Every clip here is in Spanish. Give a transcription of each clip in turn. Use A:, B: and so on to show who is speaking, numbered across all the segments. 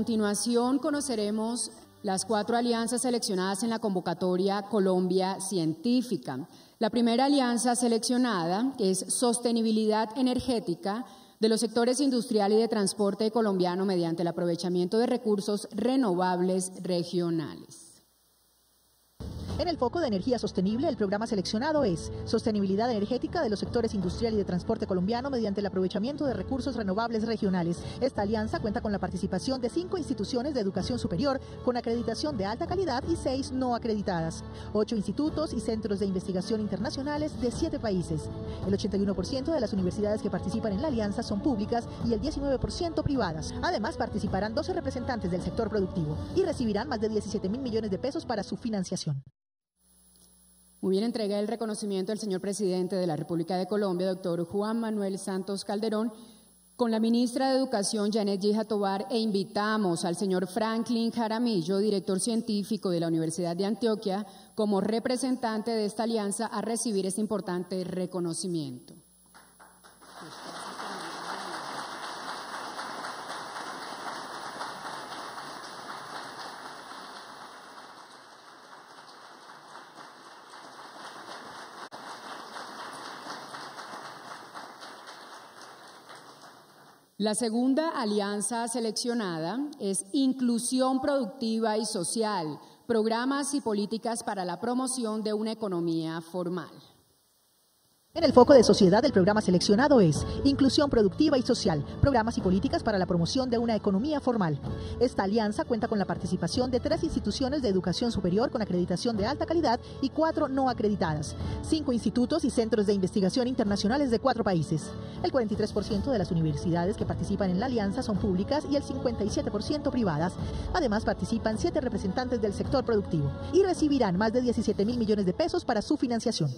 A: continuación conoceremos las cuatro alianzas seleccionadas en la convocatoria Colombia Científica. La primera alianza seleccionada es Sostenibilidad Energética de los sectores industrial y de transporte colombiano mediante el aprovechamiento de recursos renovables regionales.
B: En el foco de energía sostenible, el programa seleccionado es Sostenibilidad energética de los sectores industrial y de transporte colombiano mediante el aprovechamiento de recursos renovables regionales. Esta alianza cuenta con la participación de cinco instituciones de educación superior con acreditación de alta calidad y seis no acreditadas, ocho institutos y centros de investigación internacionales de siete países. El 81% de las universidades que participan en la alianza son públicas y el 19% privadas. Además, participarán 12 representantes del sector productivo y recibirán más de 17 mil millones de pesos para su financiación.
A: Muy bien, entrega el reconocimiento al señor presidente de la República de Colombia, doctor Juan Manuel Santos Calderón, con la ministra de Educación, Janet Gija Tobar, e invitamos al señor Franklin Jaramillo, director científico de la Universidad de Antioquia, como representante de esta alianza, a recibir este importante reconocimiento. La segunda alianza seleccionada es Inclusión Productiva y Social, programas y políticas para la promoción de una economía formal.
B: En el foco de sociedad, el programa seleccionado es Inclusión Productiva y Social, programas y políticas para la promoción de una economía formal. Esta alianza cuenta con la participación de tres instituciones de educación superior con acreditación de alta calidad y cuatro no acreditadas, cinco institutos y centros de investigación internacionales de cuatro países. El 43% de las universidades que participan en la alianza son públicas y el 57% privadas. Además, participan siete representantes del sector productivo y recibirán más de 17 mil millones de pesos para su financiación.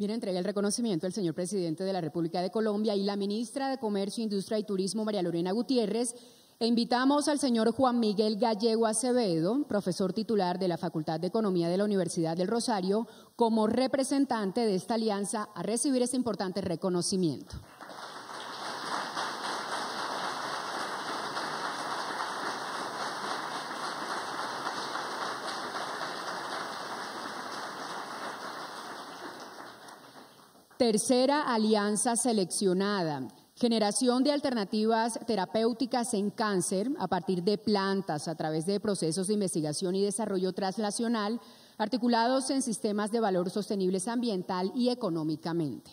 A: Bien, entrega el reconocimiento al señor presidente de la República de Colombia y la ministra de Comercio, Industria y Turismo, María Lorena Gutiérrez. E invitamos al señor Juan Miguel Gallego Acevedo, profesor titular de la Facultad de Economía de la Universidad del Rosario, como representante de esta alianza a recibir este importante reconocimiento. Tercera alianza seleccionada. Generación de alternativas terapéuticas en cáncer a partir de plantas a través de procesos de investigación y desarrollo translacional articulados en sistemas de valor sostenibles ambiental y económicamente.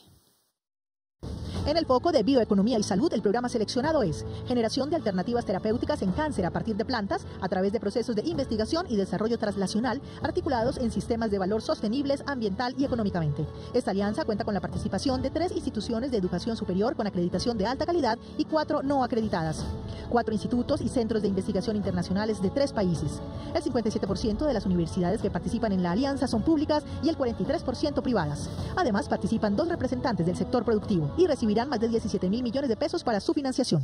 B: En el foco de bioeconomía y salud, el programa seleccionado es generación de alternativas terapéuticas en cáncer a partir de plantas a través de procesos de investigación y desarrollo translacional articulados en sistemas de valor sostenibles ambiental y económicamente. Esta alianza cuenta con la participación de tres instituciones de educación superior con acreditación de alta calidad y cuatro no acreditadas, cuatro institutos y centros de investigación internacionales de tres países. El 57% de las universidades que participan en la alianza son públicas y el 43% privadas. Además, participan dos representantes del sector productivo y recibirán más de 17 mil millones de pesos para su financiación.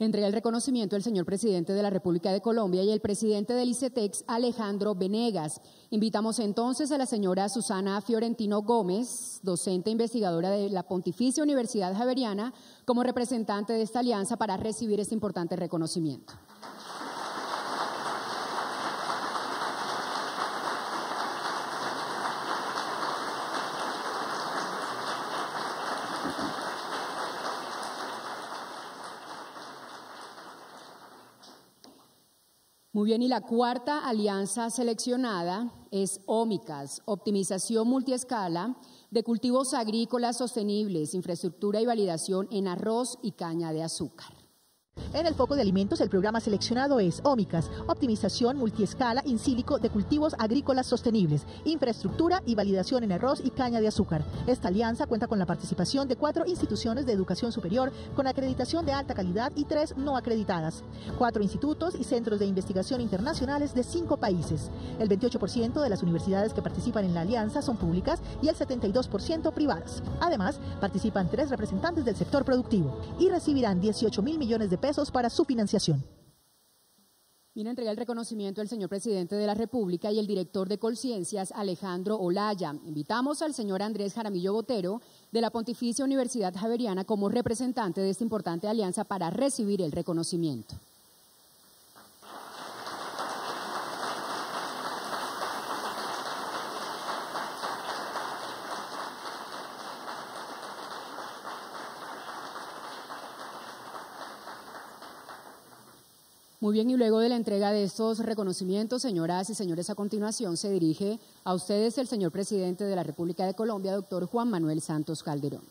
A: Entrega el reconocimiento el señor presidente de la República de Colombia y el presidente del ICETEX, Alejandro Venegas. Invitamos entonces a la señora Susana Fiorentino Gómez, docente investigadora de la Pontificia Universidad Javeriana, como representante de esta alianza para recibir este importante reconocimiento. Muy bien, y la cuarta alianza seleccionada es OMICAS, Optimización Multiescala de Cultivos Agrícolas Sostenibles, Infraestructura y Validación en Arroz y Caña de Azúcar.
B: En el foco de alimentos, el programa seleccionado es OMICAS, optimización multiescala in sílico de cultivos agrícolas sostenibles, infraestructura y validación en arroz y caña de azúcar. Esta alianza cuenta con la participación de cuatro instituciones de educación superior con acreditación de alta calidad y tres no acreditadas, cuatro institutos y centros de investigación internacionales de cinco países. El 28% de las universidades que participan en la alianza son públicas y el 72% privadas. Además, participan tres representantes del sector productivo y recibirán 18 mil millones de pesos para su financiación.
A: Viene a entregar el reconocimiento al señor presidente de la República y el director de Colciencias, Alejandro Olaya. Invitamos al señor Andrés Jaramillo Botero de la Pontificia Universidad Javeriana como representante de esta importante alianza para recibir el reconocimiento. Muy bien, y luego de la entrega de estos reconocimientos, señoras y señores, a continuación se dirige a ustedes el señor presidente de la República de Colombia, doctor Juan Manuel Santos Calderón.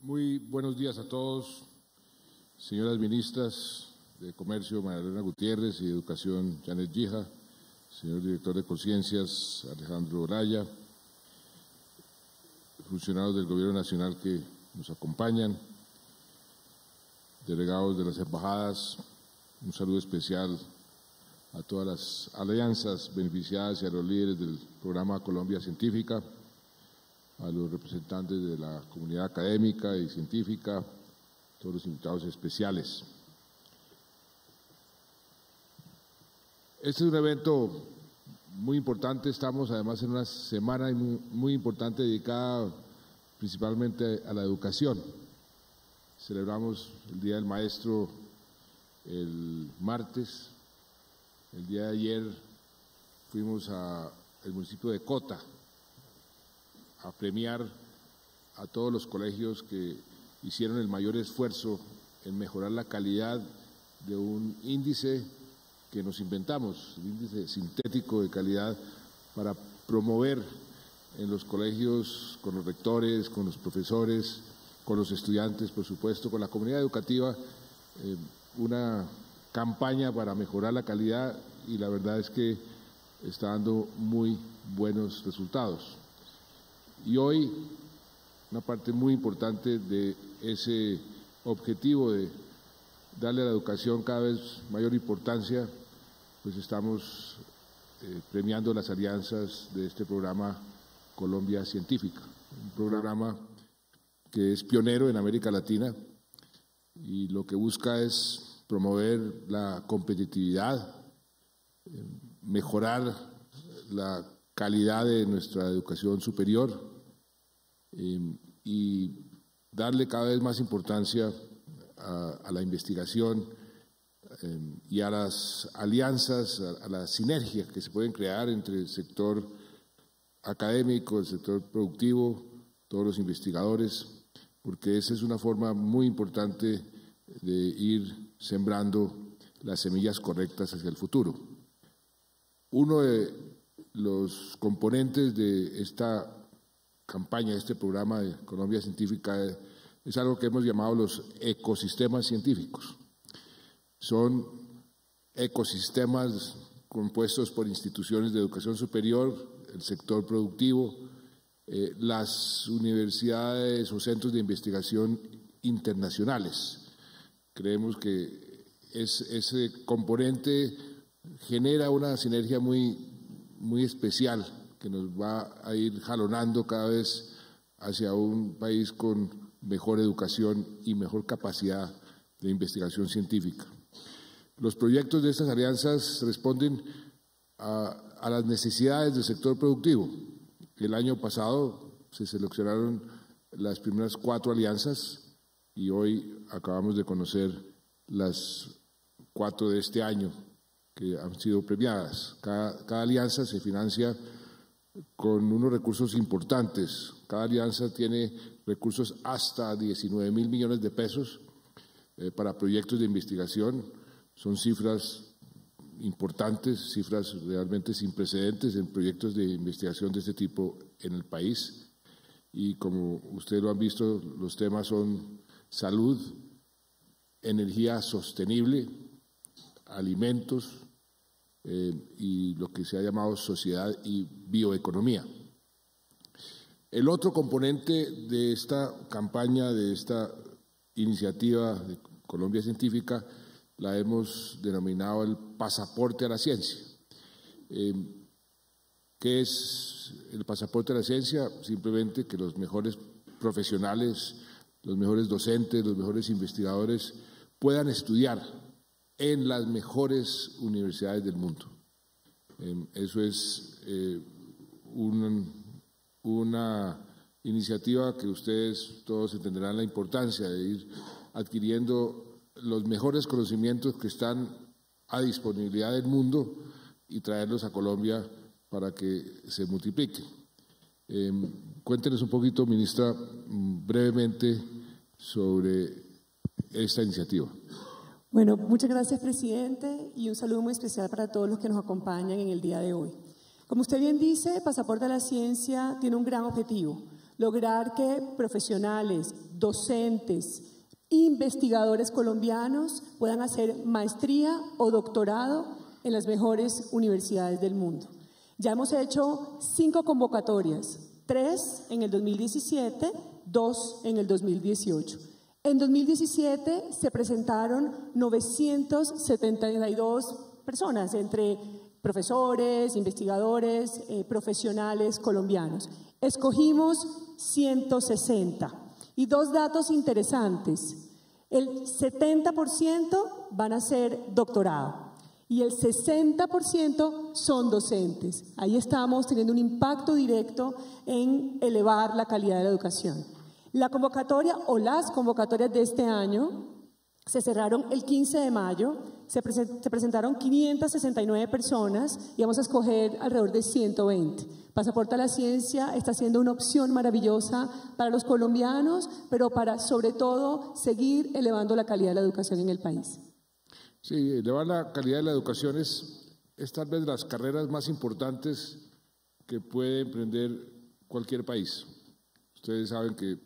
C: Muy buenos días a todos, señoras ministras de Comercio, María Gutiérrez, y Educación, Janet Gija, señor director de Conciencias, Alejandro Oraya, funcionarios del Gobierno Nacional que nos acompañan, delegados de las embajadas, un saludo especial a todas las alianzas beneficiadas y a los líderes del programa Colombia Científica, a los representantes de la comunidad académica y científica, todos los invitados especiales. Este es un evento muy importante, estamos además en una semana muy, importante dedicada principalmente a la educación. Celebramos el Día del Maestro el martes. El día de ayer fuimos al municipio de Cota a premiar a todos los colegios que hicieron el mayor esfuerzo en mejorar la calidad de un índice que nos inventamos, el índice sintético de calidad, para promover en los colegios, con los rectores, con los profesores, con los estudiantes, por supuesto, con la comunidad educativa, eh, una campaña para mejorar la calidad y la verdad es que está dando muy buenos resultados. Y hoy, una parte muy importante de ese objetivo de darle a la educación cada vez mayor importancia, pues estamos eh, premiando las alianzas de este programa Colombia Científica, un programa que es pionero en América Latina y lo que busca es promover la competitividad, eh, mejorar la calidad de nuestra educación superior eh, y darle cada vez más importancia a, la investigación eh, y a las alianzas, a, a las sinergias que se pueden crear entre el sector académico, el sector productivo, todos los investigadores, porque esa es una forma muy importante de ir sembrando las semillas correctas hacia el futuro. Uno de los componentes de esta campaña, de este programa de Colombia Científica, es algo que hemos llamado los ecosistemas científicos. Son ecosistemas compuestos por instituciones de educación superior, el sector productivo, eh, las universidades o centros de investigación internacionales. Creemos que ese componente genera una sinergia muy, muy especial que nos va a ir jalonando cada vez hacia un país con mejor educación y mejor capacidad de investigación científica. Los proyectos de estas alianzas responden a, a las necesidades del sector productivo. El año pasado se seleccionaron las primeras cuatro alianzas y hoy acabamos de conocer las cuatro de este año que han sido premiadas. Cada, alianza se financia con unos recursos importantes. Cada alianza tiene recursos hasta 19 mil millones de pesos eh, para proyectos de investigación. Son cifras importantes, cifras realmente sin precedentes en proyectos de investigación de este tipo en el país. Y como ustedes lo han visto, los temas son salud, energía sostenible, alimentos eh, y lo que se ha llamado sociedad y bioeconomía. El otro componente de esta campaña, de esta iniciativa de Colombia Científica, la hemos denominado el pasaporte a la ciencia. Eh, ¿Qué es el pasaporte a la ciencia? Simplemente que los mejores profesionales, los mejores docentes, los mejores investigadores puedan estudiar en las mejores universidades del mundo. Eh, eso es eh, una iniciativa que ustedes todos entenderán la importancia de ir adquiriendo los mejores conocimientos que están a disponibilidad del mundo y traerlos a Colombia para que se multipliquen. Eh, cuéntenos un poquito, ministra, brevemente sobre esta iniciativa.
D: Bueno, muchas gracias, presidente, y un saludo muy especial para todos los que nos acompañan en el día de hoy. Como usted bien dice, Pasaporte a la Ciencia tiene un gran objetivo, lograr que profesionales, docentes, investigadores colombianos puedan hacer maestría o doctorado en las mejores universidades del mundo. Ya hemos hecho cinco convocatorias, tres en el 2017, dos en el 2018. En 2017 se presentaron 972 personas entre profesores, investigadores, eh, profesionales colombianos. Escogimos 160. Y dos datos interesantes. El 70% van a ser doctorado y el 60% son docentes. Ahí estamos teniendo un impacto directo en elevar la calidad de la educación. La convocatoria o las convocatorias de este año se cerraron el 15 de mayo, se, presentaron 569 personas y vamos a escoger alrededor de 120. Pasaporte a la Ciencia está siendo una opción maravillosa para los colombianos, pero para sobre todo seguir elevando la calidad de la educación en el país.
C: Sí, elevar la calidad de la educación es, es tal vez las carreras más importantes que puede emprender cualquier país. Ustedes saben que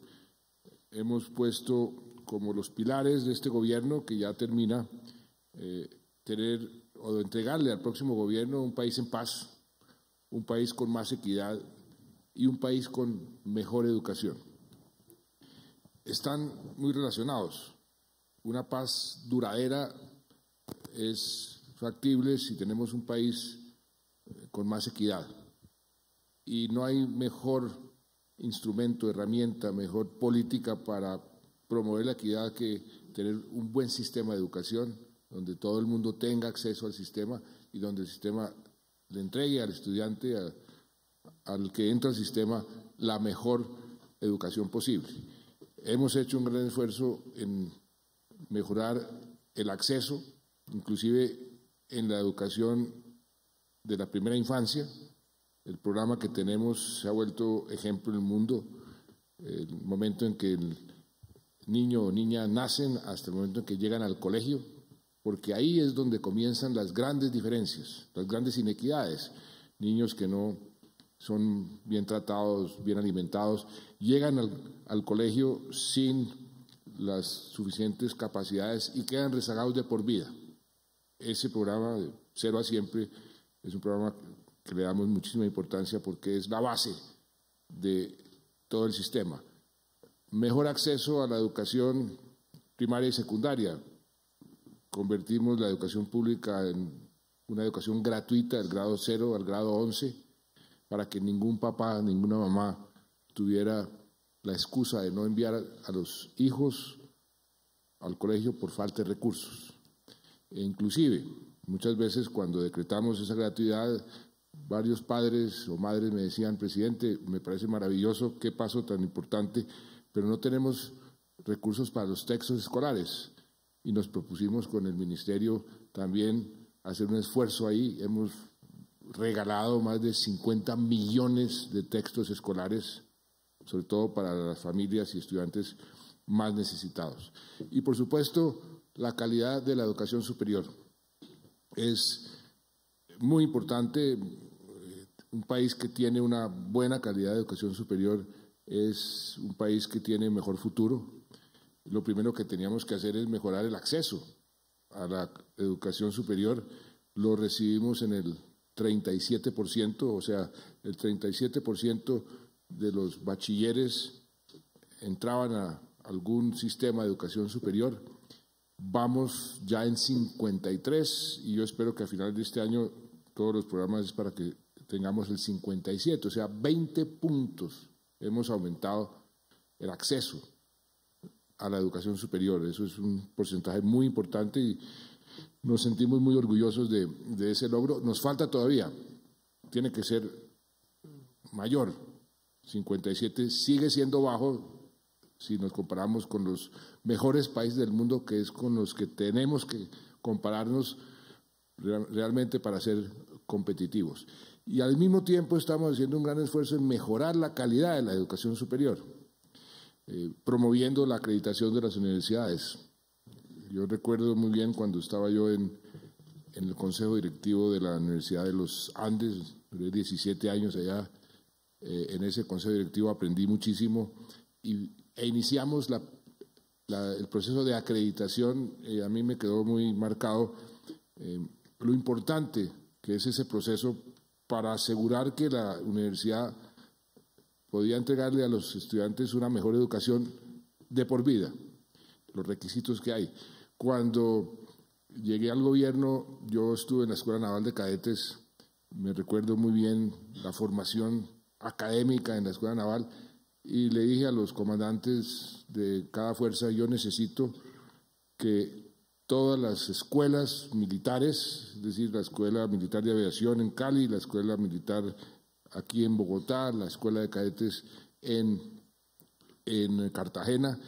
C: hemos puesto como los pilares de este gobierno que ya termina, eh, tener o entregarle al próximo gobierno un país en paz, un país con más equidad y un país con mejor educación. Están muy relacionados. Una paz duradera es factible si tenemos un país eh, con más equidad. Y no hay mejor instrumento, herramienta, mejor política para promover la equidad que tener un buen sistema de educación, donde todo el mundo tenga acceso al sistema y donde el sistema le entregue al estudiante, al que entra al sistema, la mejor educación posible. Hemos hecho un gran esfuerzo en mejorar el acceso, inclusive en la educación de la primera infancia. El programa que tenemos se ha vuelto ejemplo en el mundo. El momento en que el niño o niña nacen hasta el momento en que llegan al colegio, porque ahí es donde comienzan las grandes diferencias, las grandes inequidades. Niños que no son bien tratados, bien alimentados, llegan al, colegio sin las suficientes capacidades y quedan rezagados de por vida. Ese programa de cero a siempre es un programa que le damos muchísima importancia porque es la base de todo el sistema mejor acceso a la educación primaria y secundaria. Convertimos la educación pública en una educación gratuita del grado 0 al grado 11 para que ningún papá, ninguna mamá tuviera la excusa de no enviar a los hijos al colegio por falta de recursos. E inclusive, muchas veces cuando decretamos esa gratuidad, varios padres o madres me decían, presidente, me parece maravilloso, qué paso tan importante pero no tenemos recursos para los textos escolares y nos propusimos con el Ministerio también hacer un esfuerzo ahí. Hemos regalado más de 50 millones de textos escolares, sobre todo para las familias y estudiantes más necesitados. Y por supuesto, la calidad de la educación superior. Es muy importante, un país que tiene una buena calidad de educación superior es un país que tiene mejor futuro. Lo primero que teníamos que hacer es mejorar el acceso a la educación superior. Lo recibimos en el 37%, o sea, el 37% de los bachilleres entraban a algún sistema de educación superior. Vamos ya en 53 y yo espero que a final de este año todos los programas es para que tengamos el 57, o sea, 20 puntos hemos aumentado el acceso a la educación superior. Eso es un porcentaje muy importante y nos sentimos muy orgullosos de, ese logro. Nos falta todavía, tiene que ser mayor. 57 sigue siendo bajo si nos comparamos con los mejores países del mundo, que es con los que tenemos que compararnos realmente para ser competitivos y al mismo tiempo estamos haciendo un gran esfuerzo en mejorar la calidad de la educación superior, eh, promoviendo la acreditación de las universidades. yo recuerdo muy bien cuando estaba yo en, el consejo directivo de la Universidad de los Andes, duré 17 años allá, eh, en ese consejo directivo aprendí muchísimo y, e iniciamos el proceso de acreditación, a mí me quedó muy marcado eh, lo importante que es ese proceso para asegurar que la universidad podía entregarle a los estudiantes una mejor educación de por vida, los requisitos que hay. Cuando llegué al gobierno, yo estuve en la Escuela Naval de Cadetes, me recuerdo muy bien la formación académica en la Escuela Naval y le dije a los comandantes de cada fuerza, yo necesito que todas las escuelas militares, es decir, la Escuela Militar de Aviación en Cali, la Escuela Militar aquí en Bogotá, la Escuela de Cadetes en, en Cartagena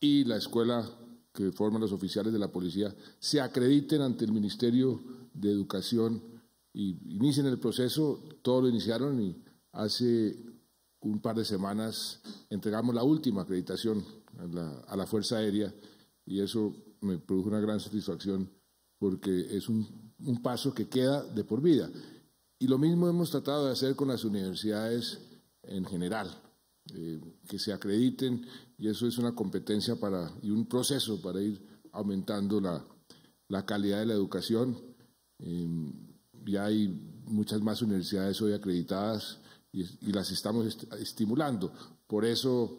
C: y la escuela que forman los oficiales de la policía se acrediten ante el Ministerio de Educación y inicien el proceso, todo lo iniciaron y hace un par de semanas entregamos la última acreditación a la, a la Fuerza Aérea y eso me produjo una gran satisfacción porque es un, un paso que queda de por vida. Y lo mismo hemos tratado de hacer con las universidades en general, eh, que se acrediten y eso es una competencia para, y un proceso para ir aumentando la, la calidad de la educación. Eh, ya hay muchas más universidades hoy acreditadas y, las estamos estimulando. Por eso,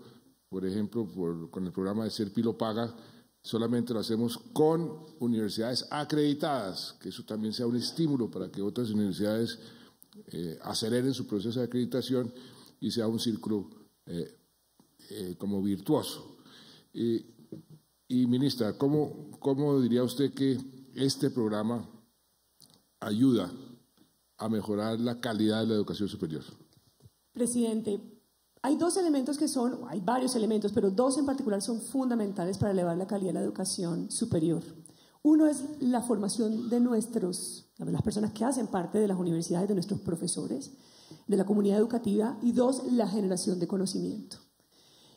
C: por ejemplo, por, con el programa de Serpilo Paga, solamente lo hacemos con universidades acreditadas, que eso también sea un estímulo para que otras universidades eh, aceleren su proceso de acreditación y sea un círculo eh, eh, como virtuoso. y ministra, ¿cómo, ¿cómo diría usted que este programa ayuda a mejorar la calidad de la educación superior?
D: Presidente, hay dos elementos que son, hay varios elementos, pero dos en particular son fundamentales para elevar la calidad de la educación superior. Uno es la formación de nuestros, las personas que hacen parte de las universidades, de nuestros profesores, de la comunidad educativa, y dos, la generación de conocimiento.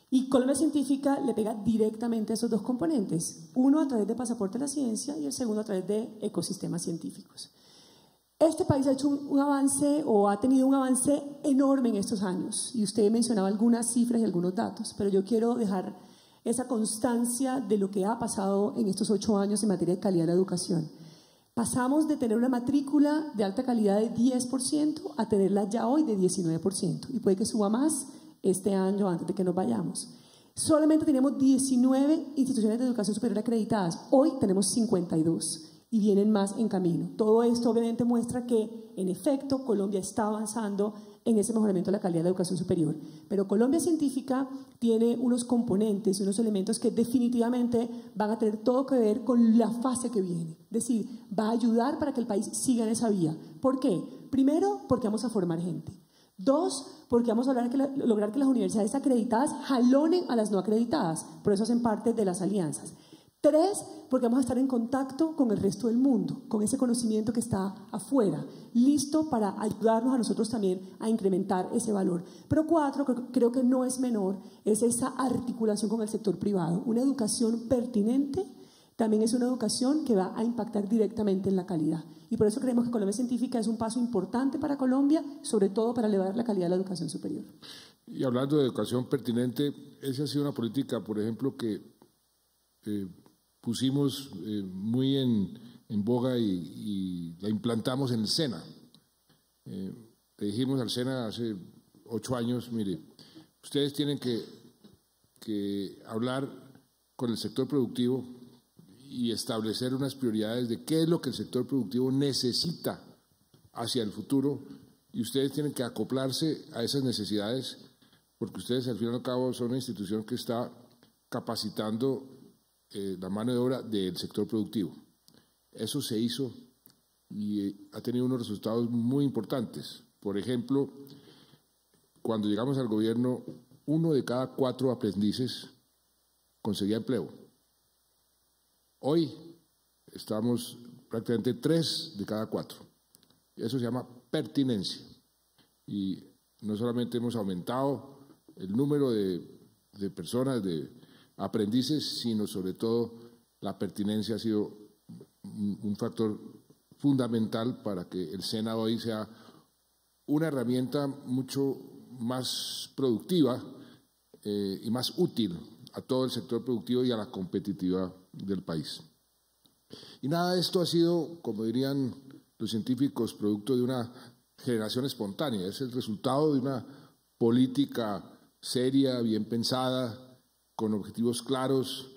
D: Y Colombia Científica le pega directamente a esos dos componentes, uno a través de Pasaporte de la Ciencia y el segundo a través de ecosistemas científicos. Este país ha hecho un, avance o ha tenido un avance enorme en estos años y usted mencionaba algunas cifras y algunos datos, pero yo quiero dejar esa constancia de lo que ha pasado en estos ocho años en materia de calidad de la educación. Pasamos de tener una matrícula de alta calidad de 10% a tenerla ya hoy de 19% y puede que suba más este año antes de que nos vayamos. Solamente teníamos 19 instituciones de educación superior acreditadas, hoy tenemos 52 y vienen más en camino. Todo esto obviamente muestra que, en efecto, Colombia está avanzando en ese mejoramiento de la calidad de la educación superior. Pero Colombia Científica tiene unos componentes, unos elementos que definitivamente van a tener todo que ver con la fase que viene. Es decir, va a ayudar para que el país siga en esa vía. ¿Por qué? Primero, porque vamos a formar gente. Dos, porque vamos a lograr que, las universidades acreditadas jalonen a las no acreditadas. Por eso hacen parte de las alianzas. Tres, porque vamos a estar en contacto con el resto del mundo, con ese conocimiento que está afuera, listo para ayudarnos a nosotros también a incrementar ese valor. Pero cuatro, creo que no es menor, es esa articulación con el sector privado. Una educación pertinente también es una educación que va a impactar directamente en la calidad. Y por eso creemos que Colombia Científica es un paso importante para Colombia, sobre todo para elevar la calidad de la educación superior.
C: Y hablando de educación pertinente, esa ha sido una política, por ejemplo, que eh, pusimos eh, muy en, en boga y, la implantamos en el SENA. Eh, le dijimos al SENA hace ocho años, mire, ustedes tienen que, que hablar con el sector productivo y establecer unas prioridades de qué es lo que el sector productivo necesita hacia el futuro y ustedes tienen que acoplarse a esas necesidades porque ustedes al fin y al cabo son una institución que está capacitando eh, la mano de obra del sector productivo. Eso se hizo y eh, ha tenido unos resultados muy importantes. Por ejemplo, cuando llegamos al gobierno, uno de cada cuatro aprendices conseguía empleo. Hoy estamos prácticamente tres de cada cuatro. Eso se llama pertinencia. Y no solamente hemos aumentado el número de, de personas, de aprendices, sino sobre todo la pertinencia ha sido un factor fundamental para que el SENA hoy sea una herramienta mucho más productiva eh, y más útil a todo el sector productivo y a la competitividad del país. Y nada de esto ha sido, como dirían los científicos, producto de una generación espontánea, es el resultado de una política seria, bien pensada, con objetivos claros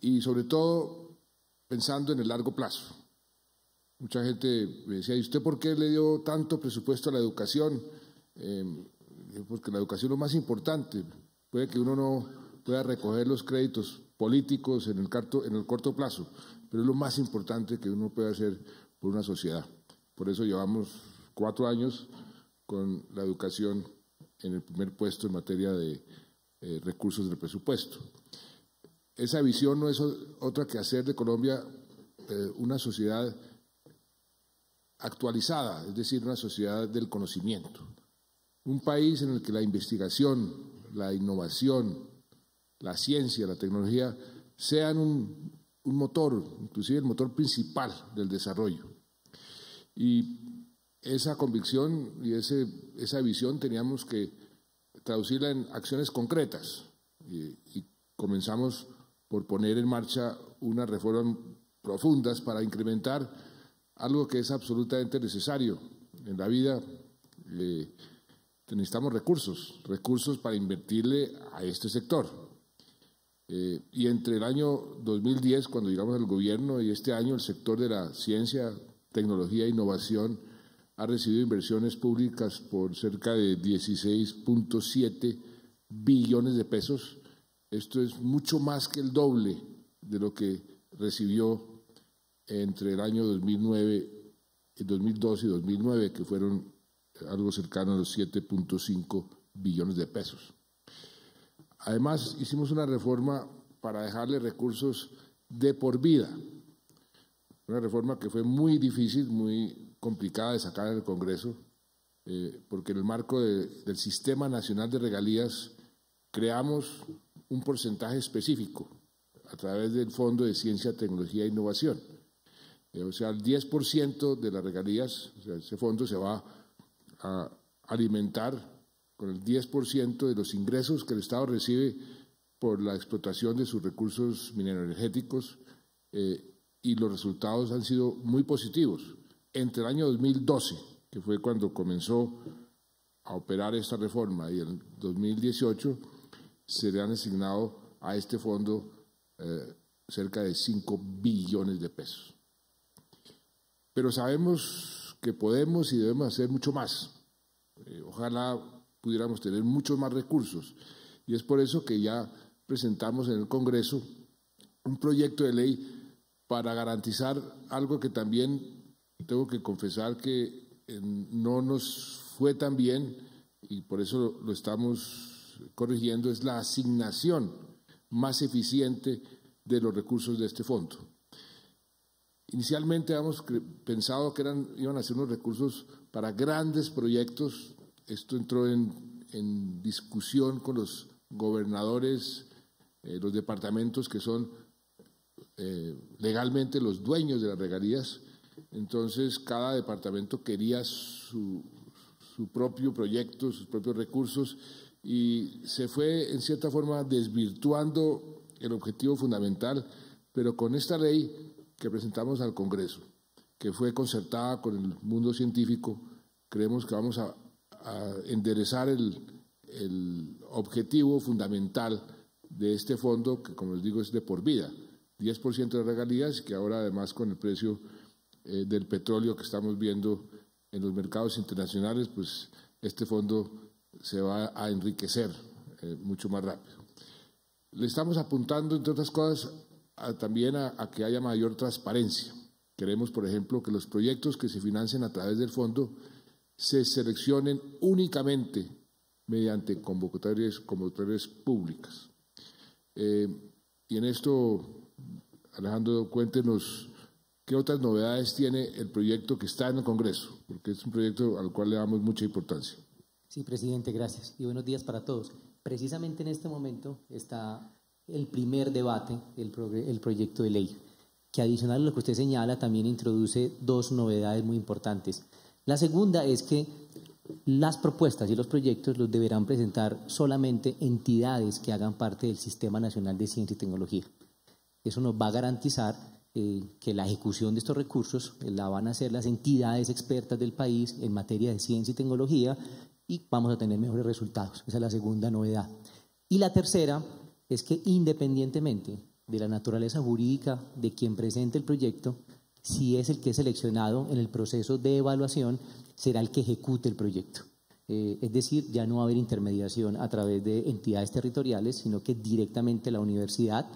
C: y sobre todo pensando en el largo plazo. Mucha gente me decía, ¿y usted por qué le dio tanto presupuesto a la educación? Eh, porque la educación es lo más importante. Puede que uno no pueda recoger los créditos políticos en el, en el corto plazo, pero es lo más importante que uno puede hacer por una sociedad. Por eso llevamos cuatro años con la educación en el primer puesto en materia de eh, recursos del presupuesto. Esa visión no es otra que hacer de Colombia eh, una sociedad actualizada, es decir, una sociedad del conocimiento. Un país en el que la investigación, la innovación, la ciencia, la tecnología sean un, motor, inclusive el motor principal del desarrollo. Y esa convicción y ese, esa visión teníamos que traducirla en acciones concretas. Y, y comenzamos por poner en marcha unas reformas profundas para incrementar algo que es absolutamente necesario en la vida. Eh, necesitamos recursos, recursos para invertirle a este sector. Eh, y entre el año 2010, cuando llegamos al gobierno, y este año el sector de la ciencia, tecnología e innovación ha recibido inversiones públicas por cerca de 16.7 billones de pesos. Esto es mucho más que el doble de lo que recibió entre el año 2009, 2012 y 2009, que fueron algo cercano a los 7.5 billones de pesos. Además, hicimos una reforma para dejarle recursos de por vida, una reforma que fue muy difícil, muy complicada de sacar en el Congreso, eh, porque en el marco del Sistema Nacional de Regalías creamos un porcentaje específico a través del Fondo de Ciencia, Tecnología e Innovación eh, o sea, el 10% de las regalías, o sea, ese fondo se va a alimentar con el 10% de los ingresos que el Estado recibe por la explotación de sus recursos mineroenergéticos eh, y los resultados han sido muy positivos. Entre el año 2012, que fue cuando comenzó a operar esta reforma, y el 2018, se le han asignado a este fondo eh, cerca de 5 billones de pesos pero sabemos que podemos y debemos hacer mucho más. Eh, ojalá pudiéramos tener muchos más recursos. Y es por eso que ya presentamos en el Congreso un proyecto de ley para garantizar algo que también tengo que confesar que eh, no nos fue tan bien y por eso lo estamos corrigiendo, es la asignación más eficiente de los recursos de este fondo. Inicialmente habíamos pensado que eran, iban a ser unos recursos para grandes proyectos. Esto entró en, discusión con los gobernadores, eh, los departamentos que son eh, legalmente los dueños de las regalías. Entonces, cada departamento quería su, propio proyecto, sus propios recursos, y se fue, en cierta forma, desvirtuando el objetivo fundamental. Pero con esta ley que presentamos al Congreso, que fue concertada con el mundo científico, creemos que vamos a, enderezar el, objetivo fundamental de este fondo, que como les digo es de por vida, 10% de regalías, que ahora además con el precio eh, del petróleo que estamos viendo en los mercados internacionales, pues este fondo se va a enriquecer eh, mucho más rápido. Le estamos apuntando, entre otras cosas, también a, que haya mayor transparencia. Queremos, por ejemplo, que los proyectos que se financien a través del fondo se seleccionen únicamente mediante convocatorias, convocatorias públicas. Eh, y en esto, Alejandro, cuéntenos qué otras novedades tiene el proyecto que está en el Congreso, porque es un proyecto al cual le damos mucha importancia.
E: Sí, presidente, gracias. Y buenos días para todos. Precisamente en este momento está el primer debate, el, el proyecto de ley, que adicional a lo que usted señala también introduce dos novedades muy importantes. La segunda es que las propuestas y los proyectos los deberán presentar solamente entidades que hagan parte del Sistema Nacional de Ciencia y Tecnología. Eso nos va a garantizar eh, que la ejecución de estos recursos la van a hacer las entidades expertas del país en materia de ciencia y tecnología y vamos a tener mejores resultados. Esa es la segunda novedad. Y la tercera es que independientemente de la naturaleza jurídica de quien presente el proyecto, si es el que es seleccionado en el proceso de evaluación, será el que ejecute el proyecto. Eh, es decir, ya no va a haber intermediación a través de entidades territoriales, sino que directamente la universidad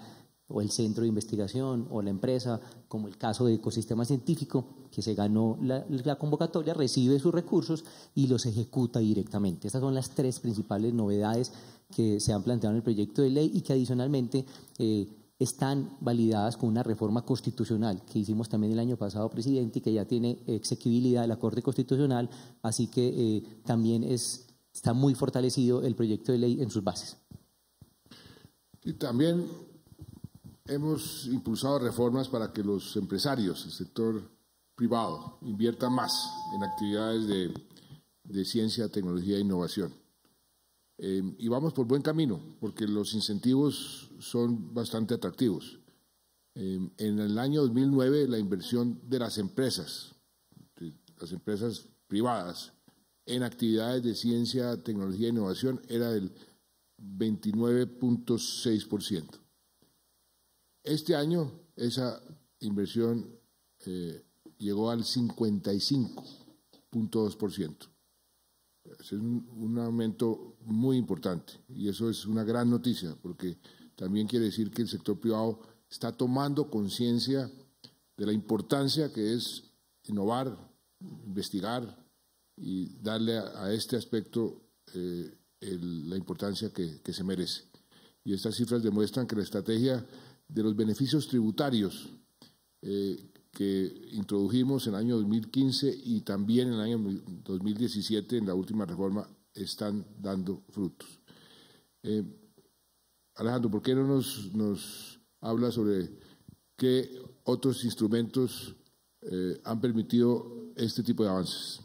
E: o el centro de investigación o la empresa, como el caso de Ecosistema Científico, que se ganó la, la, convocatoria, recibe sus recursos y los ejecuta directamente. Estas son las tres principales novedades que se han planteado en el proyecto de ley y que adicionalmente eh, están validadas con una reforma constitucional que hicimos también el año pasado, presidente, y que ya tiene exequibilidad de la Corte Constitucional, así que eh, también es, está muy fortalecido el proyecto de ley en sus bases.
C: Y también hemos impulsado reformas para que los empresarios, el sector privado, inviertan más en actividades de, ciencia, tecnología e innovación. Eh, y vamos por buen camino, porque los incentivos son bastante atractivos. Eh, en el año 2009, la inversión de las empresas, las empresas privadas, en actividades de ciencia, tecnología e innovación era del 29.6%. Este año esa inversión eh, llegó al 55.2%. Es un, aumento muy importante y eso es una gran noticia porque también quiere decir que el sector privado está tomando conciencia de la importancia que es innovar, investigar y darle a, este aspecto eh, la importancia que, se merece. Y estas cifras demuestran que la estrategia de los beneficios tributarios eh, que introdujimos en el año 2015 y también en el año 2017 en la última reforma están dando frutos. Eh, Alejandro, ¿por qué no nos, habla sobre qué otros instrumentos eh, han permitido este tipo de avances?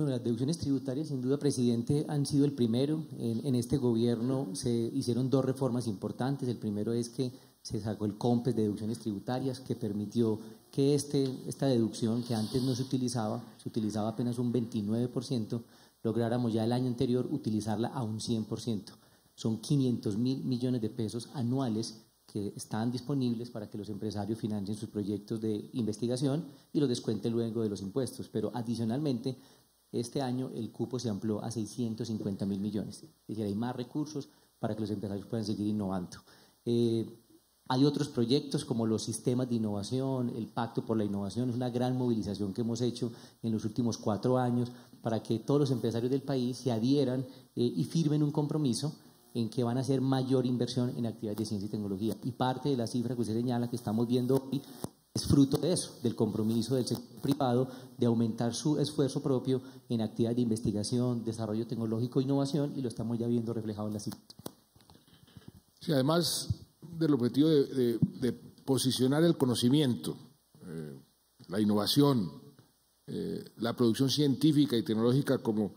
E: Bueno, las deducciones tributarias, sin duda, presidente, han sido el primero. En, en este gobierno se hicieron dos reformas importantes. El primero es que se sacó el COMPES de deducciones tributarias que permitió que este, esta deducción que antes no se utilizaba, se utilizaba apenas un 29%, lográramos ya el año anterior utilizarla a un 100%. Son 500 mil millones de pesos anuales que están disponibles para que los empresarios financien sus proyectos de investigación y los descuenten luego de los impuestos. Pero adicionalmente, este año el cupo se amplió a 650 mil millones. Es decir, hay más recursos para que los empresarios puedan seguir innovando. Eh, hay otros proyectos como los sistemas de innovación, el Pacto por la Innovación, es una gran movilización que hemos hecho en los últimos cuatro años para que todos los empresarios del país se adhieran eh, y firmen un compromiso en que van a hacer mayor inversión en actividades de ciencia y tecnología. Y parte de la cifra que usted señala que estamos viendo hoy es fruto de eso, del compromiso del sector privado de aumentar su esfuerzo propio en actividades de investigación, desarrollo tecnológico e innovación y lo estamos ya viendo reflejado en la cifra.
C: Sí, además del objetivo de, posicionar el conocimiento, eh, la innovación, eh, la producción científica y tecnológica como,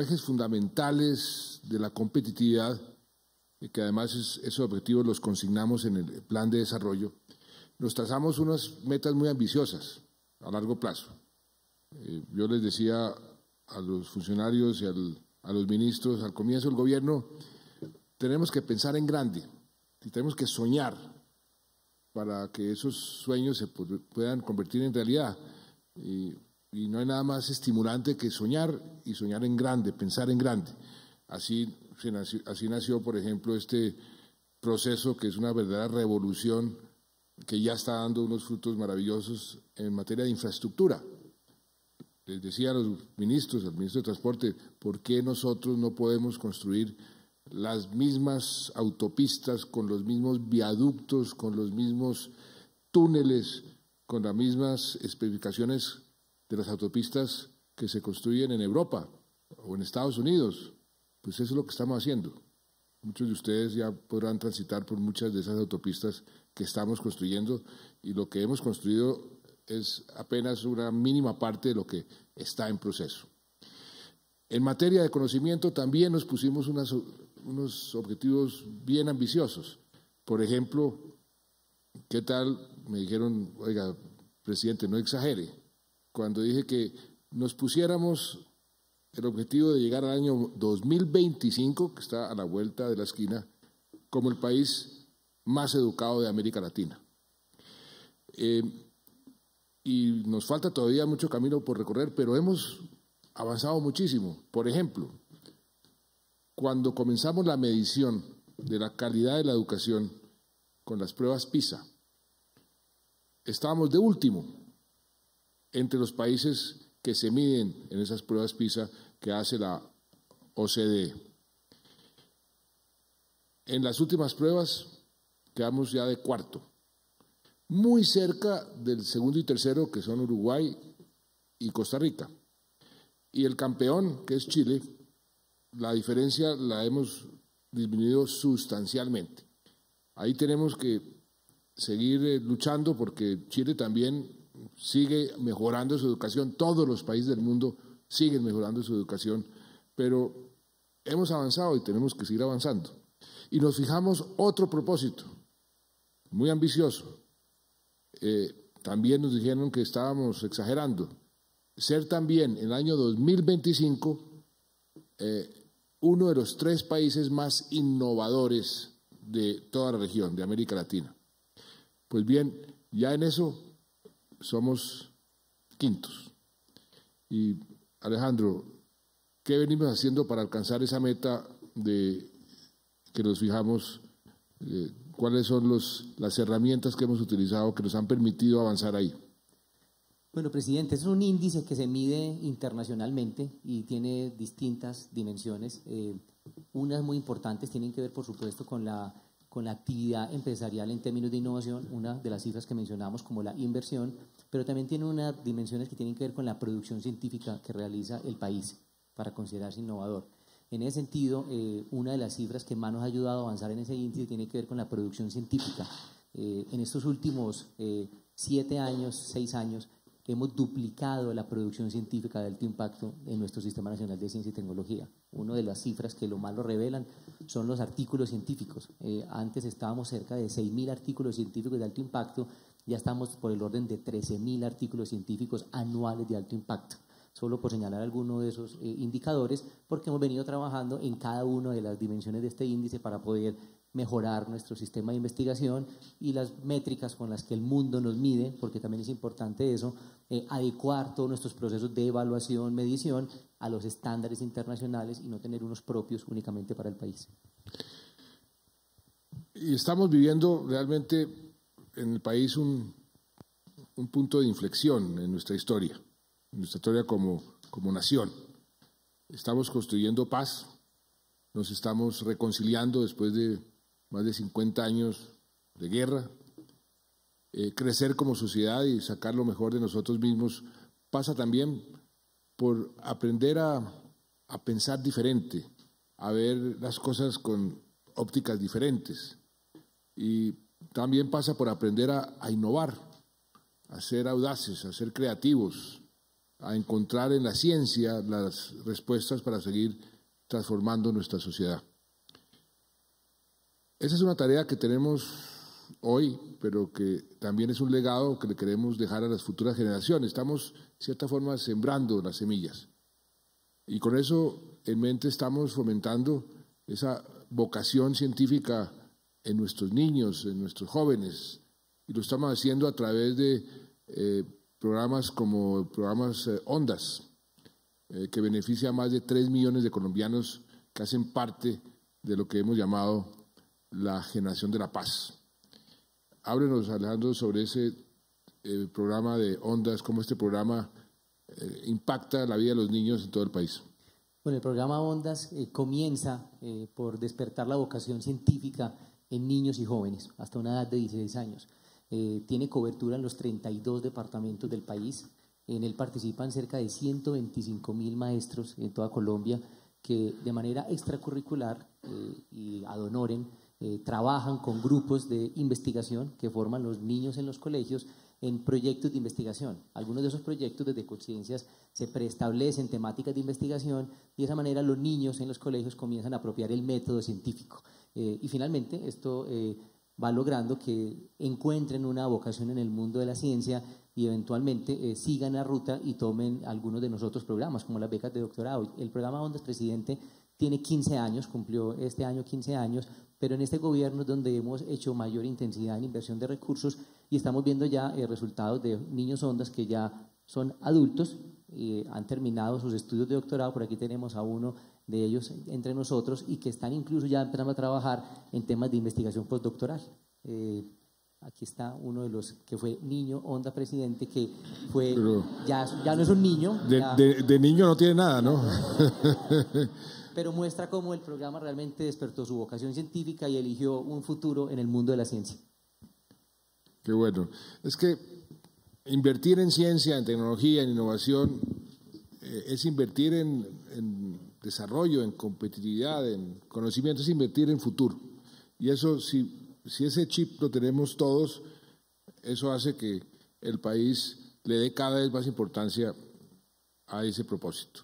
C: ejes fundamentales de la competitividad, y que además esos objetivos los consignamos en el plan de desarrollo, nos trazamos unas metas muy ambiciosas a largo plazo. Eh, yo les decía a los funcionarios y a los ministros al comienzo del gobierno, tenemos que pensar en grande, y tenemos que soñar para que esos sueños se puedan convertir en realidad. Y, no hay nada más estimulante que soñar y soñar en grande, pensar en grande. Así así nació, por ejemplo, este proceso que es una verdadera revolución que ya está dando unos frutos maravillosos en materia de infraestructura. Les decía a los ministros, al ministro de Transporte, ¿por qué nosotros no podemos construir las mismas autopistas, con los mismos viaductos, con los mismos túneles, con las mismas especificaciones de las autopistas que se construyen en Europa o en Estados Unidos. Pues eso es lo que estamos haciendo. Muchos de ustedes ya podrán transitar por muchas de esas autopistas que estamos construyendo y lo que hemos construido es apenas una mínima parte de lo que está en proceso. En materia de conocimiento también nos pusimos unos objetivos bien ambiciosos. Por ejemplo, ¿qué tal? Me dijeron, oiga, presidente, no exagere. Cuando dije que nos pusiéramos el objetivo de llegar al año 2025, que está a la vuelta de la esquina, como el país más educado de América Latina. Eh, y nos falta todavía mucho camino por recorrer, pero hemos avanzado muchísimo. Por ejemplo, cuando comenzamos la medición de la calidad de la educación con las pruebas PISA, estábamos de último entre los países que se miden en esas pruebas PISA que hace la OCDE. En las últimas pruebas quedamos ya de cuarto, muy cerca del segundo y tercero que son Uruguay y Costa Rica. Y el campeón, que es Chile, la diferencia la hemos disminuido sustancialmente. Ahí tenemos que seguir eh, luchando porque Chile también sigue mejorando su educación, todos los países del mundo siguen mejorando su educación, pero hemos avanzado y tenemos que seguir avanzando. Y nos fijamos otro propósito, muy ambicioso. Eh, también nos dijeron que estábamos exagerando. Ser también en el año 2025 eh, uno de los tres países más innovadores de toda la región, de América Latina. Pues bien, ya en eso somos quintos. Y Alejandro, ¿qué venimos haciendo para alcanzar esa meta de que nos fijamos? Eh, ¿Cuáles son los, las herramientas que hemos utilizado que nos han permitido avanzar ahí?
E: Bueno, presidente, es un índice que se mide internacionalmente y tiene distintas dimensiones. Eh, unas muy importantes tienen que ver, por supuesto, con la con la actividad empresarial en términos de innovación, una de las cifras que mencionamos como la inversión, pero también tiene unas dimensiones que tienen que ver con la producción científica que realiza el país para considerarse innovador. En ese sentido, eh, una de las cifras que más nos ha ayudado a avanzar en ese índice tiene que ver con la producción científica. Eh, en estos últimos eh, siete años, seis años, hemos duplicado la producción científica de alto impacto en nuestro Sistema Nacional de Ciencia y Tecnología. Una de las cifras que lo más lo revelan son los artículos científicos. Eh, antes estábamos cerca de 6.000 artículos científicos de alto impacto, ya estamos por el orden de 13.000 artículos científicos anuales de alto impacto. Solo por señalar alguno de esos eh, indicadores, porque hemos venido trabajando en cada una de las dimensiones de este índice para poder mejorar nuestro sistema de investigación y las métricas con las que el mundo nos mide, porque también es importante eso, eh, adecuar todos nuestros procesos de evaluación, medición a los estándares internacionales y no tener unos propios únicamente para el país.
C: Y estamos viviendo realmente en el país un, un punto de inflexión en nuestra historia, en nuestra historia como, como nación. Estamos construyendo paz, nos estamos reconciliando después de más de 50 años de guerra. Eh, crecer como sociedad y sacar lo mejor de nosotros mismos pasa también por aprender a, pensar diferente, a ver las cosas con ópticas diferentes. Y también pasa por aprender a, a, innovar, a ser audaces, a ser creativos, a encontrar en la ciencia las respuestas para seguir transformando nuestra sociedad. Esa es una tarea que tenemos hoy, pero que también es un legado que le queremos dejar a las futuras generaciones. Estamos, de cierta forma, sembrando las semillas. Y con eso en mente estamos fomentando esa vocación científica en nuestros niños, en nuestros jóvenes. Y lo estamos haciendo a través de eh, programas como programas eh, Ondas, eh, que beneficia a más de 3 millones de colombianos que hacen parte de lo que hemos llamado la generación de la paz. Háblenos, Alejandro, sobre ese eh, programa de ondas, cómo este programa eh, impacta la vida de los niños en todo el país.
E: Bueno, el programa Ondas eh, comienza por despertar la vocación científica en niños y jóvenes hasta una edad de 16 años. tiene cobertura en los 32 departamentos del país. En él participan cerca de 125 mil maestros en toda Colombia que de manera extracurricular y ad eh, trabajan con grupos de investigación que forman los niños en los colegios en proyectos de investigación. Algunos de esos proyectos desde Conciencias se preestablecen temáticas de investigación y de esa manera los niños en los colegios comienzan a apropiar el método científico. Eh, y finalmente esto va logrando que encuentren una vocación en el mundo de la ciencia y eventualmente eh, sigan la ruta y tomen algunos de nosotros programas, como las becas de doctorado. El programa Ondas Presidente tiene 15 años, cumplió este año 15 años, pero en este gobierno es donde hemos hecho mayor intensidad en inversión de recursos y estamos viendo ya eh, resultados de niños Ondas que ya son adultos y han terminado sus estudios de doctorado. Por aquí tenemos a uno de ellos entre nosotros y que están incluso ya empezando a trabajar en temas de investigación postdoctoral. Eh, Aquí está uno de los que fue niño, onda presidente, que fue, ya, ya no es un niño.
C: De, niño no tiene nada, ¿no?
E: pero muestra cómo el programa realmente despertó su vocación científica y eligió un futuro en el mundo de la ciencia.
C: Qué bueno. Es que invertir en ciencia, en tecnología, en innovación, eh, es invertir en, en desarrollo, en competitividad, en conocimiento, es invertir en futuro. Y eso, si si ese chip lo tenemos todos, eso hace que el país le dé cada vez más importancia a ese propósito.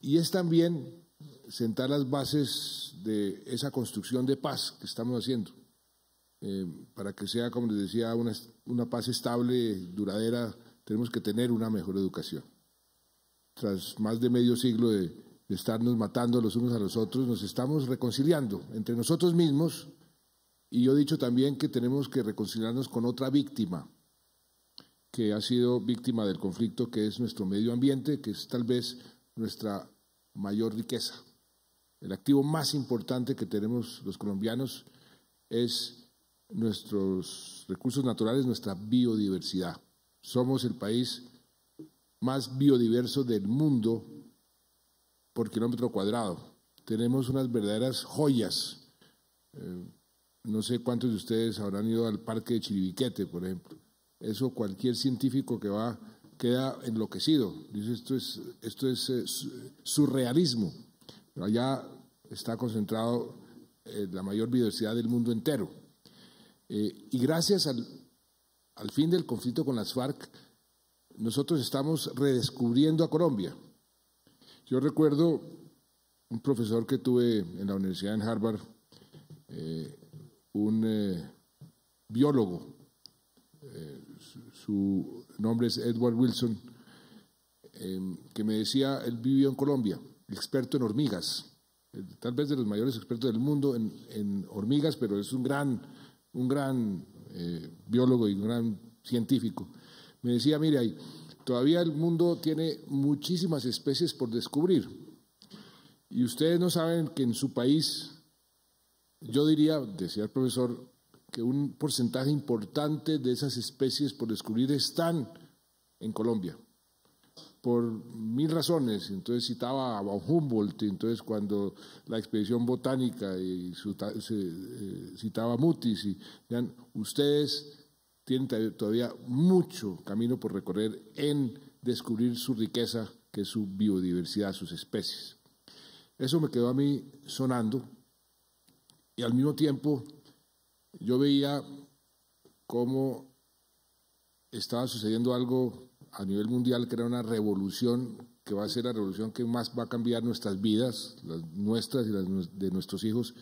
C: Y es también sentar las bases de esa construcción de paz que estamos haciendo, eh, para que sea, como les decía, una, paz estable, duradera, tenemos que tener una mejor educación. Tras más de medio siglo de estarnos matando los unos a los otros, nos estamos reconciliando entre nosotros mismos y yo he dicho también que tenemos que reconciliarnos con otra víctima que ha sido víctima del conflicto, que es nuestro medio ambiente, que es tal vez nuestra mayor riqueza. El activo más importante que tenemos los colombianos es nuestros recursos naturales, nuestra biodiversidad. Somos el país más biodiverso del mundo por kilómetro cuadrado. Tenemos unas verdaderas joyas. Eh, no sé cuántos de ustedes habrán ido al parque de Chiribiquete, por ejemplo. Eso cualquier científico que va queda enloquecido. Dice, esto es, esto es eh, surrealismo. Allá está concentrado eh, la mayor biodiversidad del mundo entero. Eh, y gracias al, al fin del conflicto con las FARC, nosotros estamos redescubriendo a Colombia. Yo recuerdo un profesor que tuve en la universidad en Harvard, un eh, biólogo, eh, su, nombre es Edward Wilson, que me decía, él vivió en Colombia, experto en hormigas, eh, tal vez de los mayores expertos del mundo en, hormigas, pero es un gran, un gran biólogo y un gran científico. Me decía, mire, todavía el mundo tiene muchísimas especies por descubrir. Y ustedes no saben que en su país yo diría, decía el profesor, que un porcentaje importante de esas especies por descubrir están en Colombia, por mil razones. Entonces citaba a Humboldt, entonces cuando la expedición botánica y se, eh, citaba a Mutis, y ustedes tienen todavía mucho camino por recorrer en descubrir su riqueza, que es su biodiversidad, sus especies. Eso me quedó a mí sonando y al mismo tiempo yo veía cómo estaba sucediendo algo a nivel mundial era una revolución que va a ser la revolución que más va a cambiar nuestras vidas, las nuestras y las de nuestros hijos,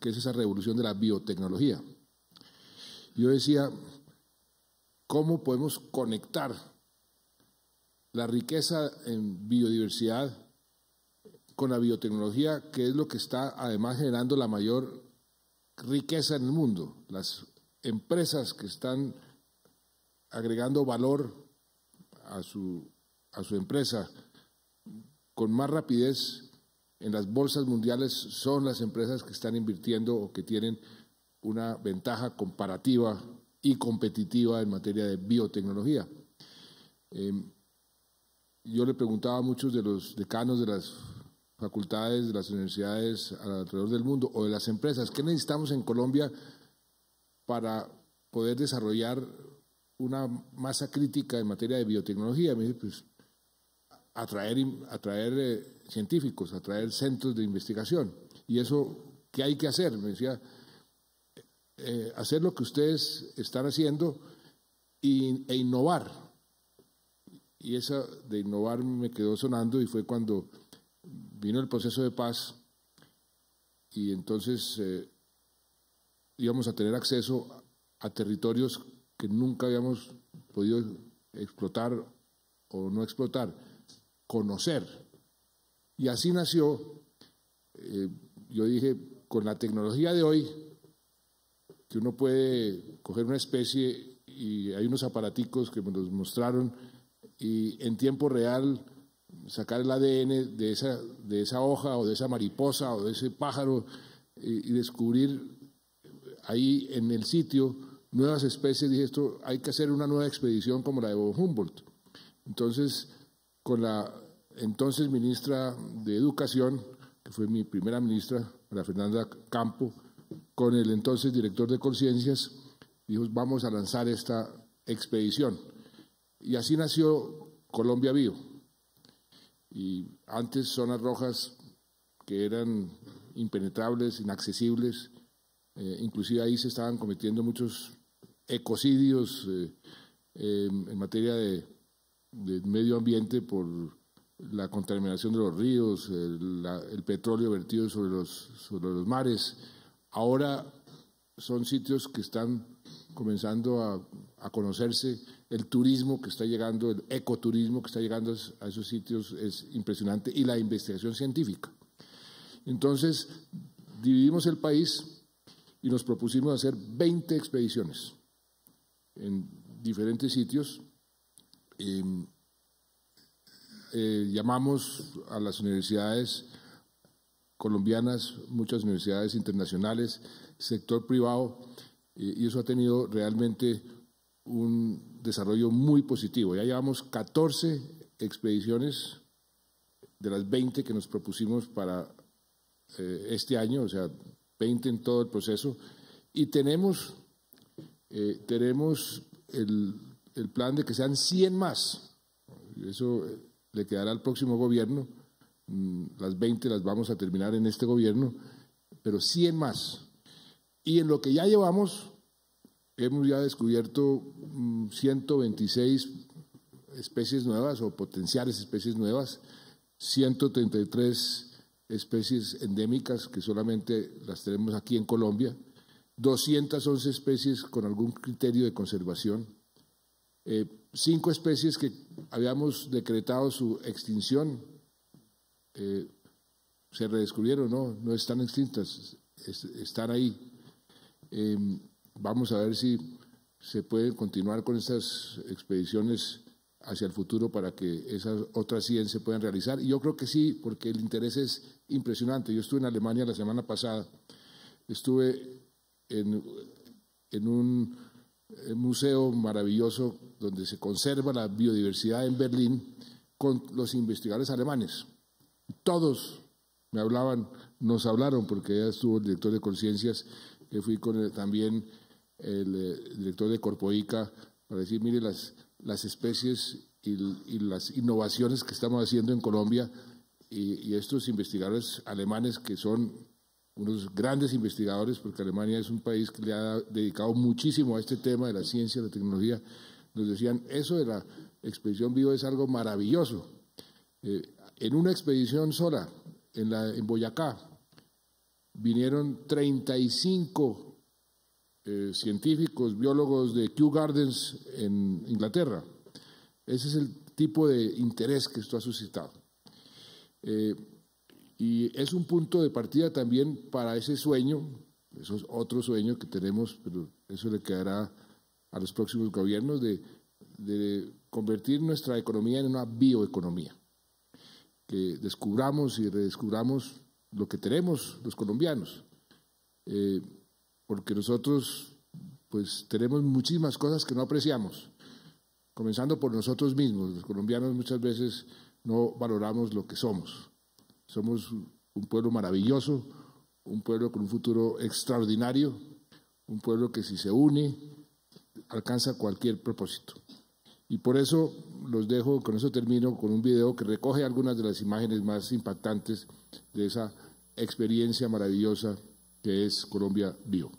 C: que es esa revolución de la biotecnología. Yo decía, ¿cómo podemos conectar la riqueza en biodiversidad con la biotecnología, que es lo que está además generando la mayor riqueza en el mundo, las empresas que están agregando valor a su, a su empresa con más rapidez en las bolsas mundiales son las empresas que están invirtiendo o que tienen una ventaja comparativa y competitiva en materia de biotecnología. Em, yo le preguntaba a muchos de los decanos de las facultades de las universidades alrededor del mundo o de las empresas. ¿Qué necesitamos en Colombia para poder desarrollar una masa crítica en materia de biotecnología? Me dice, pues atraer, atraer eh, científicos, atraer centros de investigación. ¿Y eso qué hay que hacer? Me decía, eh, hacer lo que ustedes están haciendo e innovar. Y esa de innovar me quedó sonando y fue cuando vino el proceso de paz y entonces eh, íbamos a tener acceso a territorios que nunca habíamos podido explotar o no explotar, conocer. Y así nació, eh, yo dije, con la tecnología de hoy, que uno puede coger una especie y hay unos aparaticos que me los mostraron y en tiempo real sacar el ADN de esa, de esa hoja o de esa mariposa o de ese pájaro y, y descubrir ahí en el sitio nuevas especies. Dije, esto hay que hacer una nueva expedición como la de Humboldt. Entonces, con la entonces ministra de Educación, que fue mi primera ministra, la Fernanda Campo, con el entonces director de Conciencias, dijo, vamos a lanzar esta expedición. Y así nació Colombia Vivo. Y antes zonas rojas que eran impenetrables, inaccesibles, eh, inclusive ahí se estaban cometiendo muchos ecocidios eh, en materia de, medio ambiente por la contaminación de los ríos, el, petróleo vertido sobre los, sobre los mares. Ahora son sitios que están comenzando a, a, conocerse, el turismo que está llegando, el ecoturismo que está llegando a esos sitios es impresionante y la investigación científica. Entonces, dividimos el país y nos propusimos hacer 20 expediciones en diferentes sitios. Em, eh, llamamos a las universidades colombianas, muchas universidades internacionales, sector privado, y eso ha tenido realmente un desarrollo muy positivo. Ya llevamos 14 expediciones de las 20 que nos propusimos para eh, este año, o sea, 20 en todo el proceso, y tenemos eh, tenemos el, plan de que sean 100 más. Eso eh, le quedará al próximo gobierno. Mm, las 20 las vamos a terminar en este gobierno, pero 100 más. Y en lo que ya llevamos, hemos ya descubierto 126 mm, especies nuevas o potenciales especies nuevas, 133 especies endémicas que solamente las tenemos aquí en Colombia 211 especies con algún criterio de conservación, eh, cinco especies que habíamos decretado su extinción, eh, se redescubrieron, no, no están extintas, están ahí. Em, vamos a ver si se puede continuar con estas expediciones hacia el futuro para que esas otras 100 se puedan realizar. Y yo creo que sí, porque el interés es impresionante. Yo estuve en Alemania la semana pasada, estuve en, un museo maravilloso donde se conserva la biodiversidad en Berlín con los investigadores alemanes. Todos me hablaban, nos hablaron, porque ya estuvo el director de conciencias, que fui con también el, eh, director de Corpoica, para decir, mire, las, las especies y, las innovaciones que estamos haciendo en Colombia y estos investigadores alemanes que son unos grandes investigadores, porque Alemania es un país que le ha dedicado muchísimo a este tema de la ciencia, la tecnología, nos decían, eso de la expedición vivo es algo maravilloso. Eh, en una expedición sola, en, la, en Boyacá, vinieron 35 eh, científicos, biólogos de Kew Gardens en Inglaterra. Ese es el tipo de interés que esto ha suscitado. Eh, y es un punto de partida también para ese sueño, eso es otro sueño que tenemos, pero eso le quedará a los próximos gobiernos, de, convertir nuestra economía en una bioeconomía. Que descubramos y redescubramos lo que tenemos los colombianos. Eh, porque nosotros pues tenemos muchísimas cosas que no apreciamos, comenzando por nosotros mismos. Los colombianos muchas veces no valoramos lo que somos. Somos un pueblo maravilloso, un pueblo con un futuro extraordinario, un pueblo que si se une alcanza cualquier propósito. Y por eso los dejo, con eso termino, con un video que recoge algunas de las imágenes más impactantes de esa experiencia maravillosa que es Colombia Bio.